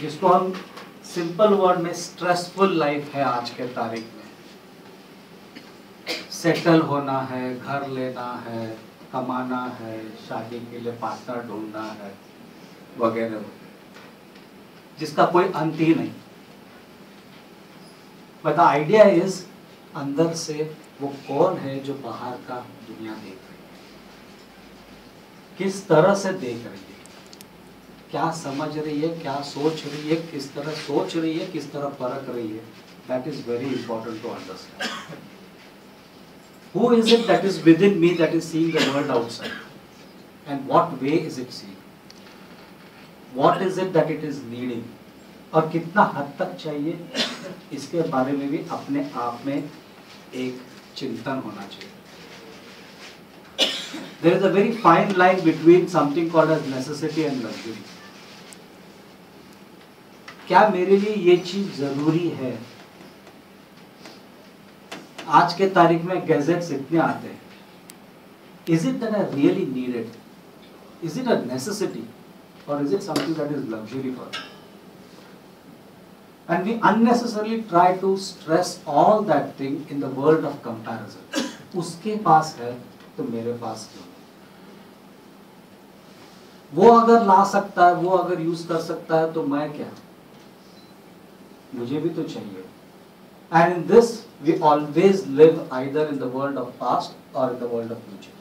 जिसको हम simple word में स्ट्रेसफुल लाइफ है आज के तारीख में। सेटल होना है, घर लेना है, कमाना है, शादी के लिए पार्टनर ढूंढना है, वगैरह जिसका कोई अंत ही नहीं। बट आइडिया इज़ अंदर से वो कौन है जो बाहर का दुनिया देख रही है? किस तरह से देख रही है? क्या समझ रही है क्या सोच रही है किस तरह सोच रही है किस तरह परख रही है that is very important to understand who is it that is within me that is seeing the world outside and what way is it seeing what is it that it is needing और कितना हद तक चाहिए इसके बारे में भी अपने आप में एक चिंतन होना चाहिए there is a very fine line between something called as necessity and luxury क्या मेरे लिए ये चीज़ ज़रूरी है? आज के तारीख में गैजेट्स इतने आते हैं। Is it that I really need it is it a necessity और is it something that is luxury for and we unnecessarily try to stress all that thing in the world of comparison. उसके पास है तो मेरे पास क्यों? वो अगर ला सकता है, वो अगर यूज़ कर सकता है तो मैं क्या? मुझे भी तो चाहिए। And in this, we always live either in the world of past or in the world of future.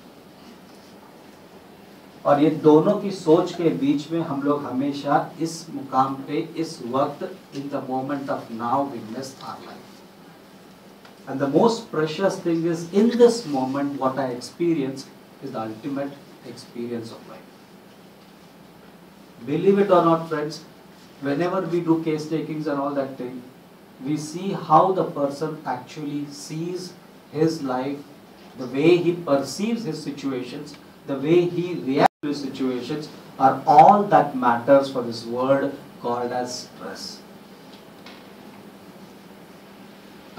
और ये दोनों की सोच के बीच में हम लोग हमेशा इस मुकाम पे इस वक्त in the moment of now we miss our life and the most precious thing is in this moment what I experience is the ultimate experience of life believe it or not friends whenever we do case takings and all that thing we see how the person actually sees his life, the way he perceives his situations, the way he reacts to situations are all that matters for this word called as stress.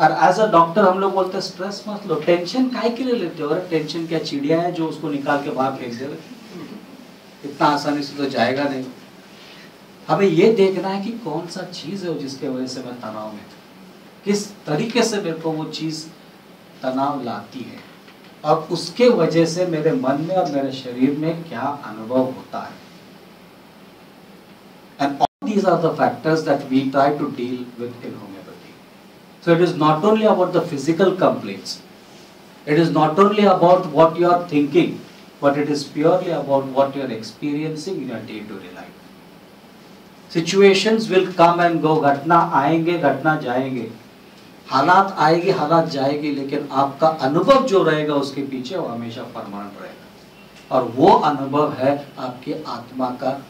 और as a doctor हम लोग बोलते हैं stress मत लो tension काय के लिए लेते हो अरे टेंशन क्या चिड़िया है जो उसको निकाल के बाहर फेंक दे इतना आसानी से तो जाएगा नहीं हमें ये देखना है कि कौन सा चीज़ है जिसके वजह से मैं तनाव में किस तरीके से मेरे को वो चीज़ तनाव लाती है। और उसके वजह से मेरे मन में और मेरे शरीर में क्या अनुभव होता है। And all these are the factors that we try to deal with in homeopathy so it is not only about the physical complaints it is not only about what you are thinking but it is purely about what you are experiencing in your day to day life situations will come and go घटना आएँगे, घटना जाएँगे। हालात आएगी, हालात जाएगी, लेकिन आपका अनुभव जो रहेगा, उसके पीछे वो हमेशा परमानेंट रहेगा। और वो अनुभव है आपकी आत्मा का